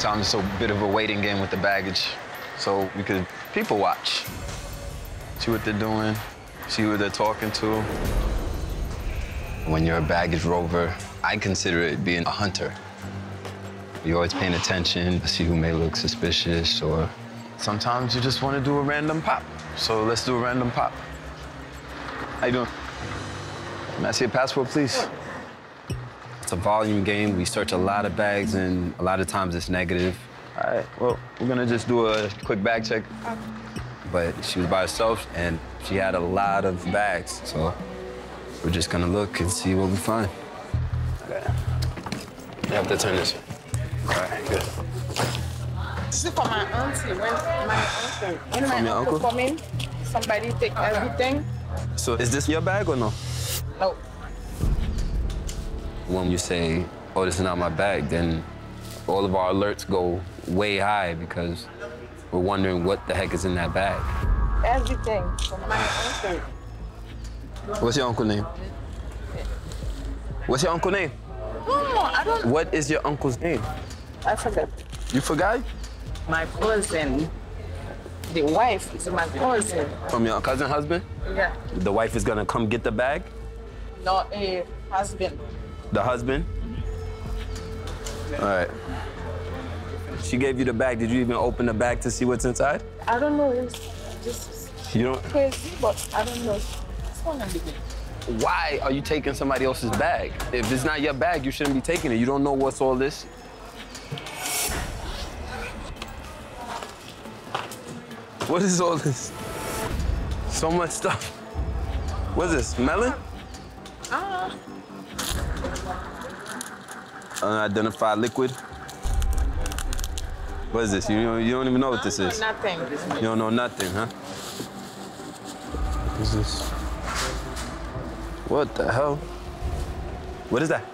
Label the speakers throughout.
Speaker 1: Sometimes it's a bit of a waiting game with the baggage. So we could people watch, see what they're doing, see who they're talking to. When you're a baggage rover, I consider it being a hunter. You're always paying attention to see who may look suspicious or sometimes you just want to do a random pop. So let's do a random pop. How you doing? May I see your passport, please? It's a volume game. We search a lot of bags, and a lot of times it's negative. All right, well, we're gonna just do a quick bag check. But she was by herself, and she had a lot of bags, so we're just gonna look and see what we find. Okay. You have to turn this. All right, good.
Speaker 2: This is for my auntie. When my uncle, when my
Speaker 1: From your
Speaker 2: uncle,
Speaker 1: uncle?
Speaker 2: come in, somebody take everything.
Speaker 1: So is this your bag or no?
Speaker 2: No,
Speaker 1: When you say, oh, this is not my bag, then all of our alerts go way high because we're wondering what the heck is in that bag.
Speaker 2: everything from my uncle.
Speaker 1: What's your uncle name? What's your uncle name?
Speaker 2: No, no, I don't.
Speaker 1: What is your uncle's name?
Speaker 2: I forgot.
Speaker 1: You forgot?
Speaker 2: My cousin, the wife is my cousin.
Speaker 1: From your cousin husband?
Speaker 2: Yeah.
Speaker 1: The wife is gonna come get the bag?
Speaker 2: No, a husband.
Speaker 1: The husband? All right. She gave you the bag. Did you even open the bag to see what's inside?
Speaker 2: I don't know. It's just
Speaker 1: You don't.
Speaker 2: crazy, but I don't know. It's one of the
Speaker 1: Why are you taking somebody else's bag? If it's not your bag, you shouldn't be taking it. You don't know what's all this. What is all this? So much stuff. What's this? Melon?
Speaker 2: Ah,
Speaker 1: Unidentified liquid. What is this? You don't, you don't even know what this is.
Speaker 2: nothing.
Speaker 1: You don't know nothing, huh? What is this? What the hell? What is that?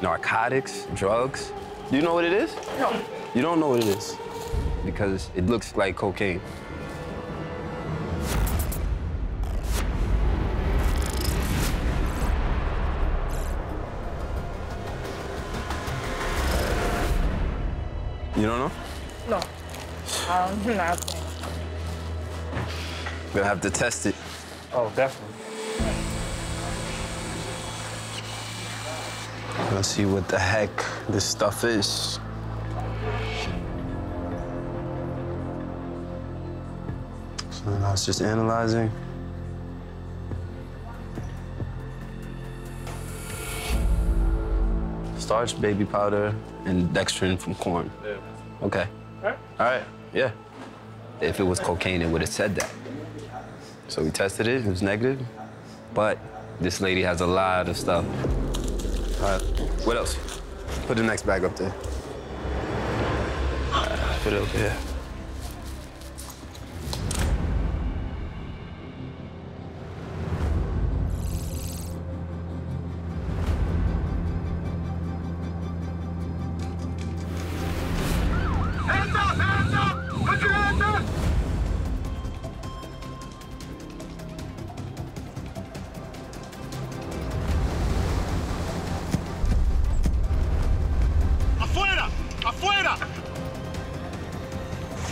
Speaker 1: Narcotics, drugs. Do you know what it is?
Speaker 2: No.
Speaker 1: You don't know what it is because it looks like cocaine. You don't know?
Speaker 2: No. I don't know nothing.
Speaker 1: We're gonna have to test it.
Speaker 3: Oh, definitely.
Speaker 1: Let's see what the heck this stuff is. So now it's just analyzing. Starch, baby powder, and dextrin from corn.
Speaker 3: Yeah.
Speaker 1: Okay.
Speaker 3: All right.
Speaker 1: All right, yeah. If it was cocaine, it would have said that. So we tested it, it was negative. But this lady has a lot of stuff. All right, what else? Put the next bag up there. Put it up there.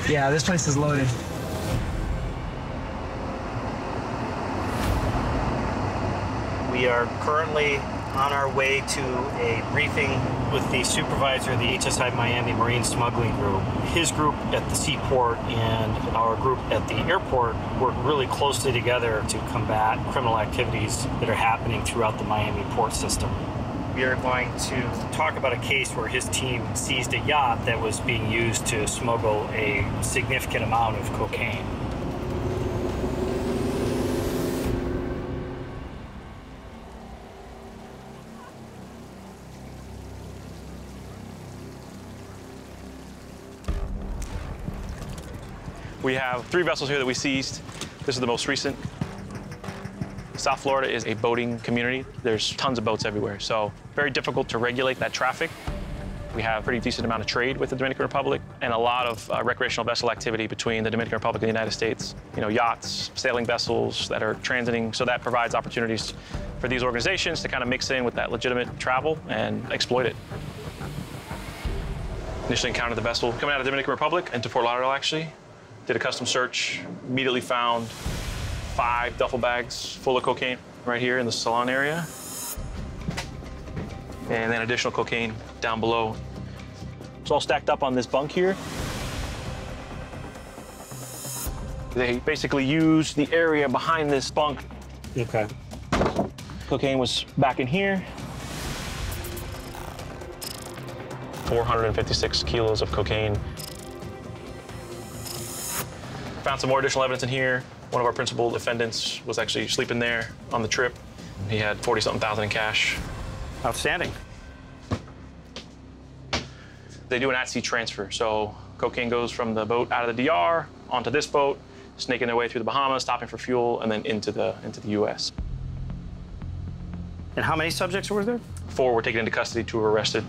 Speaker 4: Yeah, this place is loaded.
Speaker 3: We are currently on our way to a briefing with the supervisor of the HSI Miami Marine Smuggling Group. His group at the seaport and our group at the airport work really closely together to combat criminal activities that are happening throughout the Miami port system. We are going to talk about a case where his team seized a yacht that was being used to smuggle a significant amount of cocaine.
Speaker 5: We have three vessels here that we seized. This is the most recent. South Florida is a boating community. There's tons of boats everywhere, so very difficult to regulate that traffic. We have a pretty decent amount of trade with the Dominican Republic and a lot of uh, recreational vessel activity between the Dominican Republic and the United States. You know, yachts, sailing vessels that are transiting, so that provides opportunities for these organizations to kind of mix in with that legitimate travel and exploit it. Initially encountered the vessel coming out of Dominican Republic into Fort Lauderdale, actually. Did a custom search, immediately found five duffel bags full of cocaine right here in the salon area. And then additional cocaine down below. It's all stacked up on this bunk here. They basically used the area behind this bunk.
Speaker 3: Okay.
Speaker 5: Cocaine was back in here. 456 kilos of cocaine. Found some more additional evidence in here. One of our principal defendants was actually sleeping there on the trip. He had 40 something thousand in cash.
Speaker 3: Outstanding.
Speaker 5: They do an at sea transfer. So cocaine goes from the boat out of the DR onto this boat, snaking their way through the Bahamas, stopping for fuel, and then into the, into the US.
Speaker 3: And how many subjects were there?
Speaker 5: Four were taken into custody, two were arrested.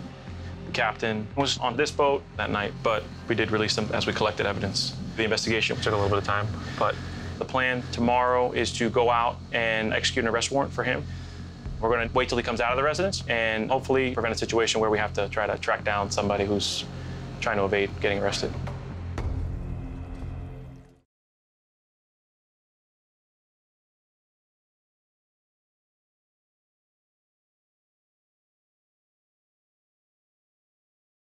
Speaker 5: The captain was on this boat that night, but we did release them as we collected evidence. The investigation took a little bit of time, but the plan tomorrow is to go out and execute an arrest warrant for him. We're going to wait till he comes out of the residence and hopefully prevent a situation where we have to try to track down somebody who's trying to evade getting arrested.